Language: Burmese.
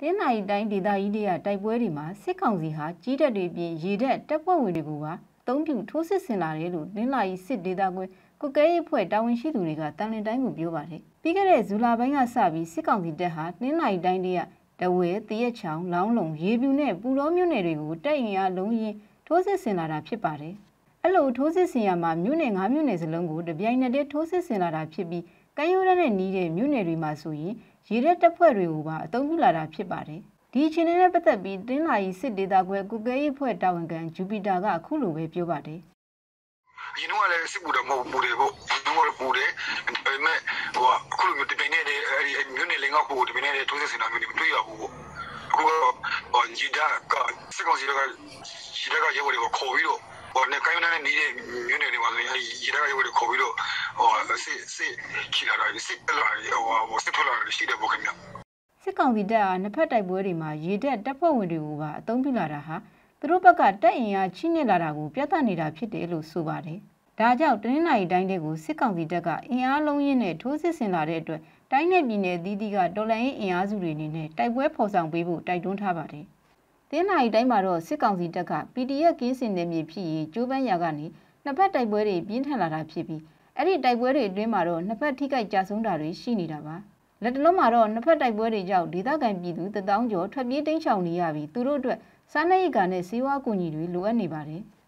တင်းနိုင်တိုင်းဒေသကြီးတွေကတိုက်ပွဲတွေမှာစစ်ကောင်စီဟာကြီးတက်တွေပြင်ရေတက်တပ်ဖွဲ့ဝင်တွေကိုပါအသုံးပြုထိုးစစ်ဆင်လာတယ်လို့တင်းလာကြီးစစ်ဒေသကွင်းကုကဲရေးဖွဲ့တာဝန်ရှိသူတွေကတန်လင်တိုင်းကိုပြောပါတယ်ပြီးခဲ့တဲ့ဇူလာပိုင်းကစပြီးစစ်ကောင်စီတပ်ဟာတင်းနိုင်တိုင်းတွေကတဝဲတရက်ချောင်းလောင်းလုံရေပြူနဲ့ပူလောမြို့နယ်တွေကိုတိုက်ရင်အားလုံးရင်ထိုးစစ်ဆင်လာတာဖြစ်ပါတယ်အဲ့လိုထိုးစစ်ဆင်ရမှာမြို့နယ်၅မြို့နယ်စလုံးကိုတပြိုင်နက်တည်းထိုးစစ်ဆင်လာတာဖြစ်ပြီး ကမ်းရိုးတန်းနဲ့နီးတဲ့မြို့နယ်တွေမှာဆိုရင်ရေတဲ့တပ်ဖွဲ့တွေကိုပါအသုံးပြုလာတာဖြစ်ပါတယ်ဒီအခြေအနေနဲ့ပတ်သက်ပြီးတင်းလာရီစစ်ဒေတာခွဲကုကဲရေးဖွဲ့တာဝန်ခံဂျူပီတာကအခုလိုပဲပြောပါတယ်အရင်တော့လည်းစစ်ပူတယ်မဟုတ်ပူတယ်ပေါ့ဘူးတော့ပူတယ်ဒါပေမဲ့ဟိုအခုလိုမျိုးတပင်းနဲ့အဲဒီမြို့နယ်လင်းကဟိုတပင်းနဲ့ထိုးစစ်စင်တာမျိုးတွေမတွေ့ရဘူးပေါ့အခုတော့ဟိုဂျီဒါကစစ်ကောင်စီကဂျီဒါကရဲဘော်တွေကိုခေါ်ပြီးတော့ဟိုနဲ့ကိုင်းနဲ့နေတဲ့မြို့နယ်တွေမှာလည်းအဲဒီဂျီဒါကရဲဘော်တွေခေါ်ပြီးတော့ ဟိုစစ်စစ်ချီလာတာစစ်ပလာဟိုစစ်ထွက်လာရှိတယ်ပေါ့ခင်ဗျစစ်ကောင်စီတပ်အားနှစ်ဖက်တိုက်ပွဲတွေမှာရေတပ်တပ်ဖွဲ့ဝင်တွေကိုပါအသုံးပြုလာတာဟာသူတို့ဘက်ကတပ်အင်အားချိနစ်လာတာကိုပြသနေတာဖြစ်တယ်လို့ဆိုပါတယ်။ဒါကြောင့်တနင်္လာရီတိုင်းတွေကိုစစ်ကောင်စီတပ်ကအင်အားလုံးရင်းနဲ့ထိုးစစ်ဆင်လာတဲ့အတွက်တိုင်းနယ်ပြည်နယ်အသီးသီးကတော်လှန်ရေးအင်အားစုတွေအနေနဲ့တိုက်ပွဲဖော်ဆောင်ပေးဖို့တိုက်တွန်းထားပါတယ်။တနင်္လာရီတိုင်းမှာတော့စစ်ကောင်စီတပ်က PDF ကင်းစင်နယ်မြေဖြစ်ရေးကြိုးပမ်းရာကနေနှစ်ဖက်တိုက်ပွဲတွေပြင်းထန်လာတာဖြစ်ပြီး အဲ့ဒီတိုက်ပွဲတွေအတွင်းမှာတော့နှစ်ဖက်ထိခိုက်ကြဆုံးတာတွေရှိနေတာပါ။လက်တလုံးမှာတော့နှစ်ဖက်တိုက်ပွဲတွေကြောင့်ဒေသခံပြည်သူတထောင်ကျော်ထွက်ပြေးတိမ်းရှောင်နေရပြီးသူတို့အတွက်စားနပ်ရိက္ခာနဲ့ဆေးဝါးကူညီတွေလိုအပ်နေပါတယ်။